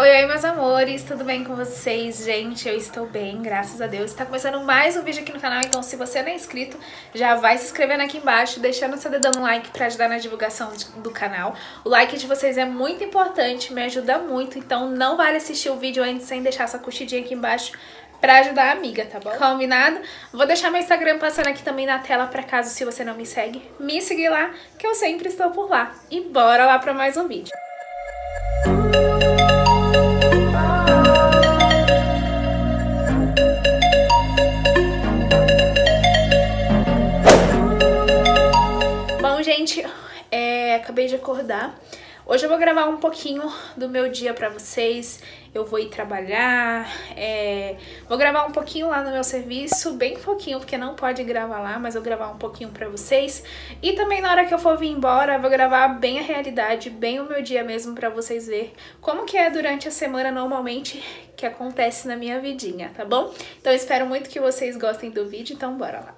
Oi, oi, meus amores, tudo bem com vocês? Gente, eu estou bem, graças a Deus. Está começando mais um vídeo aqui no canal, então se você não é inscrito, já vai se inscrevendo aqui embaixo, deixando seu dedão no like para ajudar na divulgação do canal. O like de vocês é muito importante, me ajuda muito, então não vale assistir o vídeo antes sem deixar sua curtidinha aqui embaixo pra ajudar a amiga, tá bom? Combinado? Vou deixar meu Instagram passando aqui também na tela pra caso se você não me segue, me seguir lá, que eu sempre estou por lá. E bora lá pra mais um vídeo. gente, acordar. Hoje eu vou gravar um pouquinho do meu dia pra vocês. Eu vou ir trabalhar, é, vou gravar um pouquinho lá no meu serviço, bem pouquinho, porque não pode gravar lá, mas eu vou gravar um pouquinho pra vocês. E também na hora que eu for vir embora, vou gravar bem a realidade, bem o meu dia mesmo pra vocês verem como que é durante a semana normalmente que acontece na minha vidinha, tá bom? Então espero muito que vocês gostem do vídeo, então bora lá.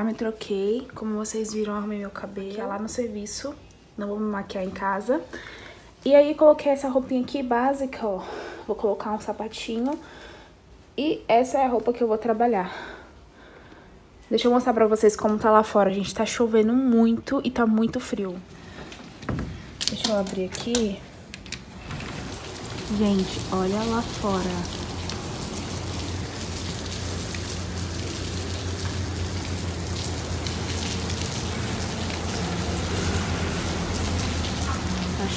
Já me troquei. Como vocês viram, arrumei meu cabelo é lá no serviço. Não vou me maquiar em casa. E aí, coloquei essa roupinha aqui básica, ó. Vou colocar um sapatinho. E essa é a roupa que eu vou trabalhar. Deixa eu mostrar pra vocês como tá lá fora. Gente, tá chovendo muito e tá muito frio. Deixa eu abrir aqui. Gente, olha lá fora.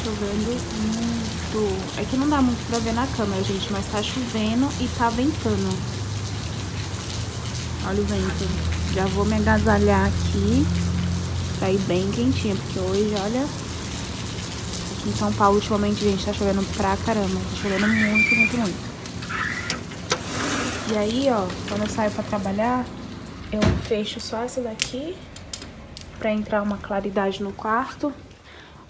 Chovendo muito. É que não dá muito pra ver na câmera, gente, mas tá chovendo e tá ventando. Olha o vento. Já vou me agasalhar aqui pra ir bem quentinha, porque hoje, olha... Aqui em São Paulo, ultimamente, gente, tá chovendo pra caramba. Tá chovendo muito, muito, muito. E aí, ó, quando eu saio pra trabalhar, eu fecho só essa daqui pra entrar uma claridade no quarto.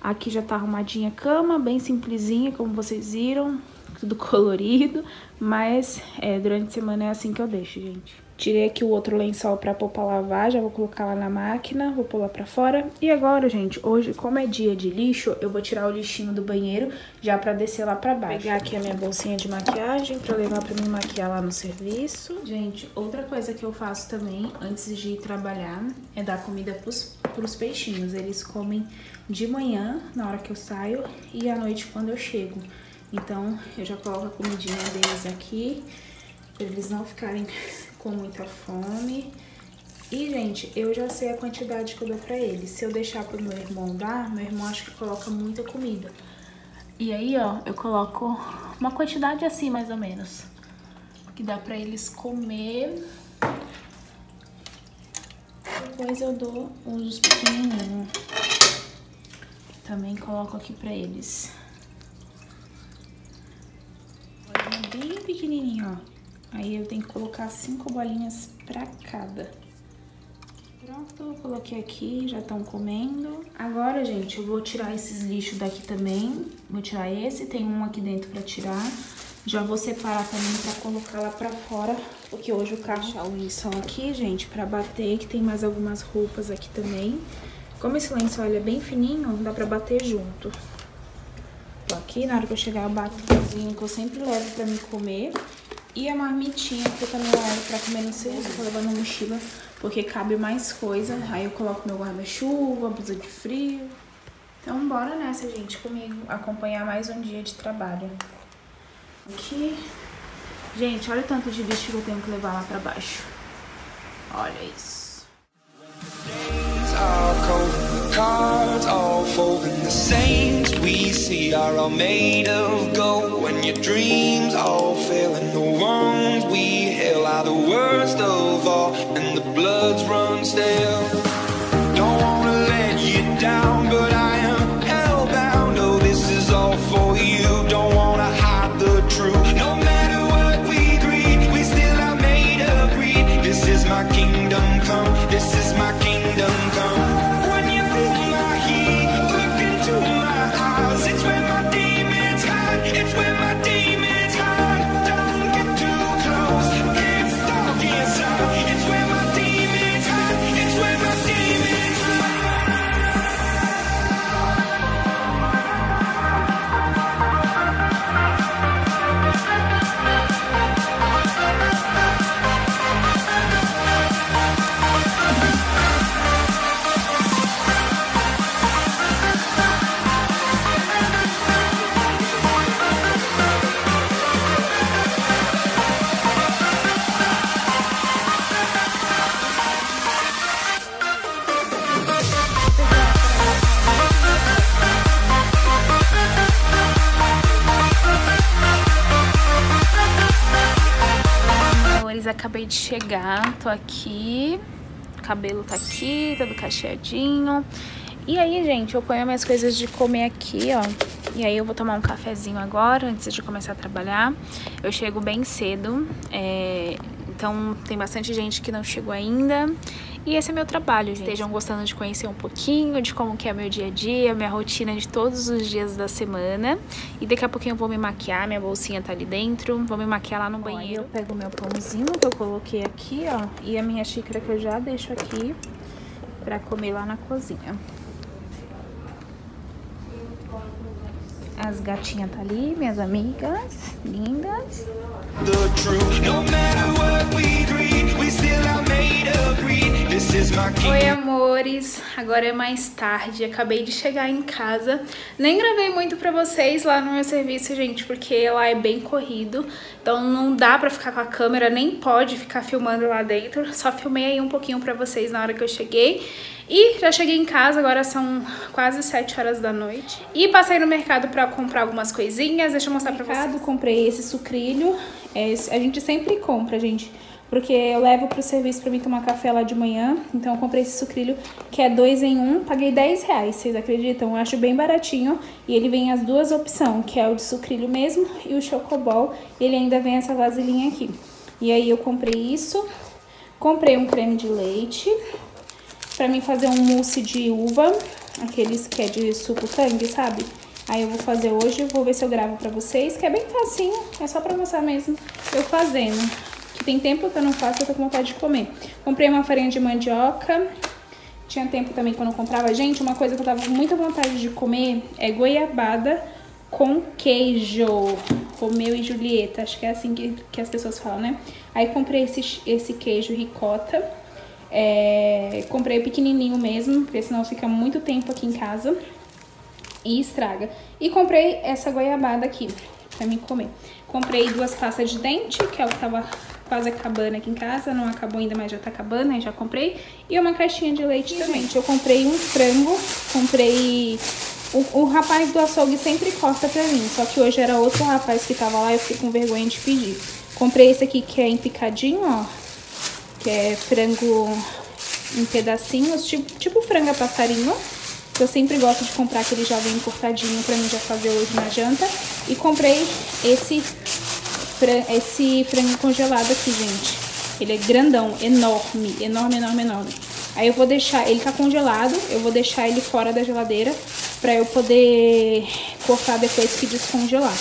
Aqui já tá arrumadinha a cama, bem simplesinha, como vocês viram. tudo colorido, mas é, durante a semana é assim que eu deixo, gente. Tirei aqui o outro lençol pra pôr pra lavar, já vou colocar lá na máquina, vou pôr lá pra fora. E agora, gente, hoje, como é dia de lixo, eu vou tirar o lixinho do banheiro já pra descer lá pra baixo. Pegar aqui a minha bolsinha de maquiagem pra levar pra me maquiar lá no serviço. Gente, outra coisa que eu faço também, antes de ir trabalhar, é dar comida pros, pros peixinhos. Eles comem de manhã, na hora que eu saio, e à noite quando eu chego. Então, eu já coloco a comidinha deles aqui, pra eles não ficarem com muita fome. E, gente, eu já sei a quantidade que eu dou pra eles. Se eu deixar pro meu irmão dar, meu irmão acho que coloca muita comida. E aí, ó, eu coloco uma quantidade assim, mais ou menos. Que dá pra eles comer. Depois eu dou os pequenininhos. Também coloco aqui pra eles. Bem pequenininho, ó. Aí eu tenho que colocar cinco bolinhas pra cada. Pronto, coloquei aqui, já estão comendo. Agora, gente, eu vou tirar esses lixos daqui também. Vou tirar esse, tem um aqui dentro pra tirar. Já vou separar também pra colocar lá pra fora, porque hoje o deixar o lençol aqui, gente, pra bater, que tem mais algumas roupas aqui também. Como esse lençol é bem fininho, dá pra bater junto. Tô aqui, na hora que eu chegar eu bato o cozinho que eu sempre levo pra me comer. E a marmitinha que eu também levo pra comer no serviço, tô levando na mochila, porque cabe mais coisa. Aí eu coloco meu guarda-chuva, blusa de frio. Então bora nessa, gente, comigo, acompanhar mais um dia de trabalho. Aqui. Gente, olha o tanto de bicho que eu tenho que levar lá pra baixo. Olha isso. Cards all folding. The saints we see are all made of gold. When your dreams all fail and the ones we hail are the worst of all. And the bloods run stale de chegar, tô aqui, cabelo tá aqui, todo cacheadinho. E aí, gente, eu ponho minhas coisas de comer aqui, ó. E aí eu vou tomar um cafezinho agora, antes de começar a trabalhar. Eu chego bem cedo, é... então tem bastante gente que não chegou ainda. E esse é meu trabalho, gente. Estejam gostando de conhecer um pouquinho de como que é meu dia a dia, minha rotina de todos os dias da semana. E daqui a pouquinho eu vou me maquiar, minha bolsinha tá ali dentro, vou me maquiar lá no banheiro. Aí eu pego o meu pãozinho que eu coloquei aqui, ó, e a minha xícara que eu já deixo aqui pra comer lá na cozinha. As gatinhas tá ali, minhas amigas, lindas. Oi amores, agora é mais tarde, acabei de chegar em casa. Nem gravei muito pra vocês lá no meu serviço, gente, porque lá é bem corrido. Então não dá pra ficar com a câmera, nem pode ficar filmando lá dentro. Só filmei aí um pouquinho pra vocês na hora que eu cheguei. E já cheguei em casa, agora são quase 7 horas da noite. E passei no mercado pra comprar algumas coisinhas, deixa eu mostrar pra vocês. comprei esse sucrilho, é, a gente sempre compra, gente. Porque eu levo pro serviço pra mim tomar café lá de manhã. Então eu comprei esse sucrilho que é dois em um. Paguei 10 reais, vocês acreditam? Eu acho bem baratinho. E ele vem as duas opções, que é o de sucrilho mesmo e o chocobol. Ele ainda vem essa vasilhinha aqui. E aí eu comprei isso. Comprei um creme de leite pra mim fazer um mousse de uva, aqueles que é de suco tangue, sabe? Aí eu vou fazer hoje, vou ver se eu gravo pra vocês, que é bem facinho, é só pra mostrar mesmo eu fazendo. Tem tempo que eu não faço, eu tô com vontade de comer. Comprei uma farinha de mandioca, tinha tempo também que eu não comprava. Gente, uma coisa que eu tava com muita vontade de comer é goiabada com queijo. Romeu e Julieta, acho que é assim que, que as pessoas falam, né? Aí comprei esse, esse queijo ricota. É, comprei pequenininho mesmo, porque senão fica muito tempo aqui em casa e estraga. E comprei essa goiabada aqui, pra mim comer. Comprei duas pastas de dente, que é o que tava quase acabando aqui em casa. Não acabou ainda, mas já tá acabando, aí já comprei. E uma caixinha de leite e, também. Gente, eu comprei um frango, comprei... O, o, rapaz do açougue sempre corta pra mim, só que hoje era outro rapaz que tava lá e eu fiquei com vergonha de pedir. Comprei esse aqui que é em picadinho, ó, que é frango em pedacinhos, tipo, tipo frango passarinho. Eu sempre gosto de comprar aquele já vem cortadinho pra mim já fazer hoje na janta. E comprei esse, esse frango congelado aqui, gente. Ele é grandão, enorme, enorme, enorme, enorme. Aí eu vou deixar, ele tá congelado, eu vou deixar ele fora da geladeira pra eu poder cortar depois que descongelar.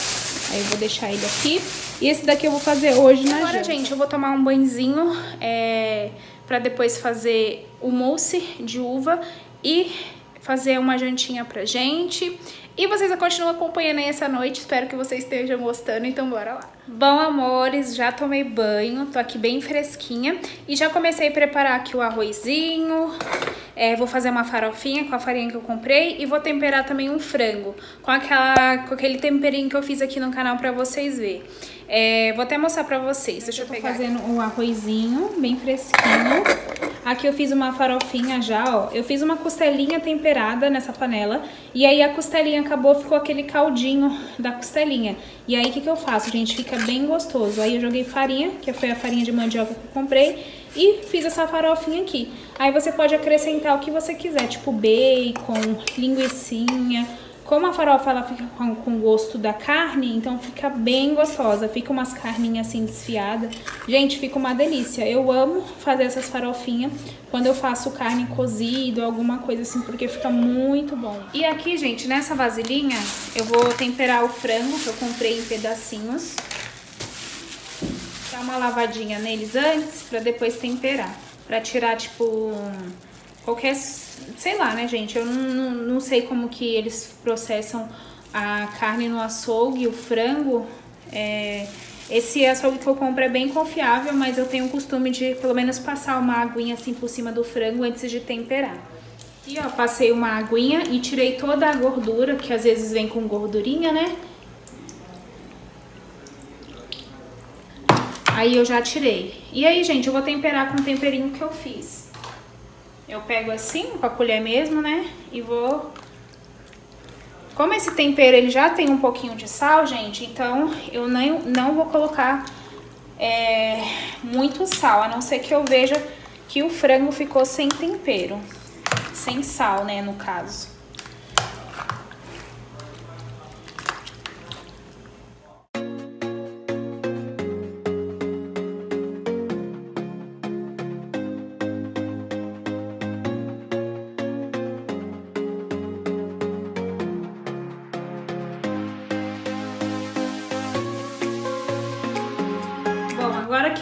Aí eu vou deixar ele aqui. E esse daqui eu vou fazer hoje na Agora, janta. gente, eu vou tomar um banhozinho é, pra depois fazer o mousse de uva e fazer uma jantinha pra gente. E vocês continuam acompanhando aí essa noite, espero que vocês estejam gostando, então bora lá. Bom, amores, já tomei banho, tô aqui bem fresquinha e já comecei a preparar aqui o arrozinho, é, vou fazer uma farofinha com a farinha que eu comprei e vou temperar também um frango com, aquela, com aquele temperinho que eu fiz aqui no canal pra vocês verem. É, vou até mostrar pra vocês. Deixa eu, eu tô fazendo aqui. um arrozinho bem fresquinho. Aqui eu fiz uma farofinha já, ó. Eu fiz uma costelinha temperada nessa panela. E aí a costelinha acabou, ficou aquele caldinho da costelinha. E aí o que, que eu faço, gente? Fica bem gostoso. Aí eu joguei farinha, que foi a farinha de mandioca que eu comprei. E fiz essa farofinha aqui. Aí você pode acrescentar o que você quiser, tipo bacon, linguiçinha como a farofa ela fica com, com gosto da carne, então fica bem gostosa. Fica umas carninhas assim desfiadas. Gente, fica uma delícia. Eu amo fazer essas farofinhas quando eu faço carne cozida, alguma coisa assim, porque fica muito bom. E aqui, gente, nessa vasilhinha, eu vou temperar o frango que eu comprei em pedacinhos. Dar uma lavadinha neles antes, pra depois temperar. Pra tirar, tipo, qualquer sei lá, né, gente? Eu não, não sei como que eles processam a carne no açougue, o frango. É, esse açougue que eu compro é bem confiável, mas eu tenho o costume de pelo menos passar uma aguinha assim por cima do frango antes de temperar. E ó, passei uma aguinha e tirei toda a gordura, que às vezes vem com gordurinha, né? Aí eu já tirei. E aí, gente, eu vou temperar com o temperinho que eu fiz. Eu pego assim, com a colher mesmo, né? E vou... Como esse tempero ele já tem um pouquinho de sal, gente, então eu nem, não vou colocar é, muito sal, a não ser que eu veja que o frango ficou sem tempero. Sem sal, né, no caso.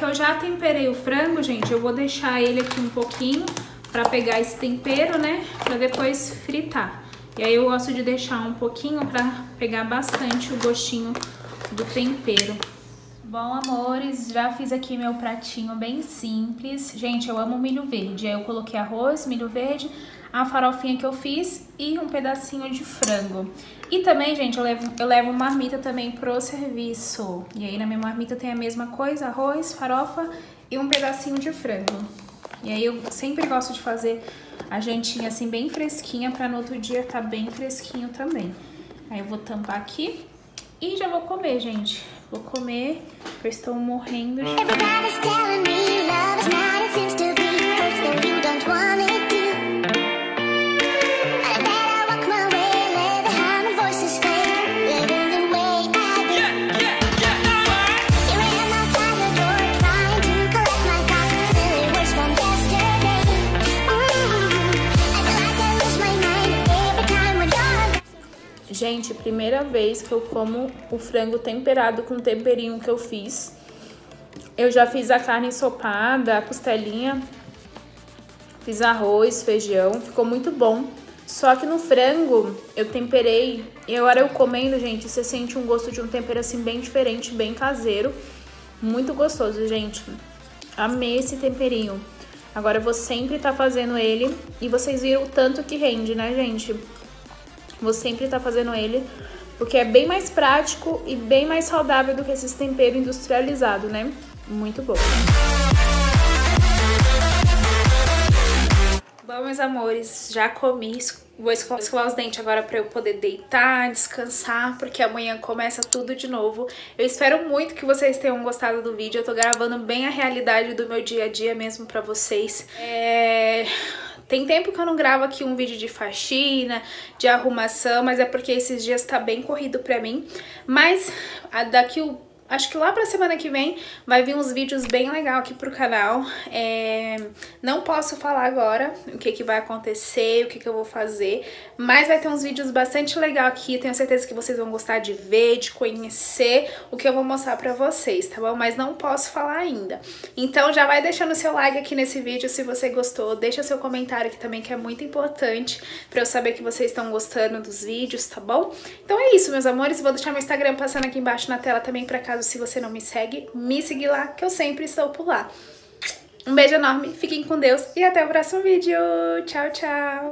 Que eu já temperei o frango, gente, eu vou deixar ele aqui um pouquinho pra pegar esse tempero, né? Pra depois fritar. E aí eu gosto de deixar um pouquinho pra pegar bastante o gostinho do tempero. Bom, amores, já fiz aqui meu pratinho bem simples. Gente, eu amo milho verde. Aí eu coloquei arroz, milho verde, a farofinha que eu fiz e um pedacinho de frango. E também, gente, eu levo, eu levo marmita também pro serviço. E aí na minha marmita tem a mesma coisa, arroz, farofa e um pedacinho de frango. E aí eu sempre gosto de fazer a jantinha assim bem fresquinha pra no outro dia tá bem fresquinho também. Aí eu vou tampar aqui e já vou comer, gente. Vou comer, eu estou morrendo de primeira vez que eu como o frango temperado com o temperinho que eu fiz. Eu já fiz a carne ensopada, a costelinha, fiz arroz, feijão, ficou muito bom. Só que no frango eu temperei e agora eu comendo, gente, você sente um gosto de um tempero assim bem diferente, bem caseiro. Muito gostoso, gente. Amei esse temperinho. Agora eu vou sempre estar tá fazendo ele e vocês viram o tanto que rende, né, gente? Vou sempre estar tá fazendo ele porque é bem mais prático e bem mais saudável do que esses temperos industrializados, né? Muito bom. Bom, meus amores, já comi. Vou escovar os dentes agora pra eu poder deitar, descansar, porque amanhã começa tudo de novo. Eu espero muito que vocês tenham gostado do vídeo. Eu tô gravando bem a realidade do meu dia a dia mesmo pra vocês. É... Tem tempo que eu não gravo aqui um vídeo de faxina, de arrumação, mas é porque esses dias tá bem corrido pra mim. Mas daqui o Acho que lá pra semana que vem vai vir uns vídeos bem legal aqui pro canal. É... Não posso falar agora o que, que vai acontecer, o que, que eu vou fazer, mas vai ter uns vídeos bastante legal aqui. Tenho certeza que vocês vão gostar de ver, de conhecer o que eu vou mostrar pra vocês, tá bom? Mas não posso falar ainda. Então já vai deixando seu like aqui nesse vídeo se você gostou. Deixa seu comentário aqui também, que é muito importante pra eu saber que vocês estão gostando dos vídeos, tá bom? Então é isso, meus amores. Vou deixar meu Instagram passando aqui embaixo na tela também pra caso se você não me segue, me seguir lá, que eu sempre estou por lá. Um beijo enorme, fiquem com Deus e até o próximo vídeo. Tchau, tchau!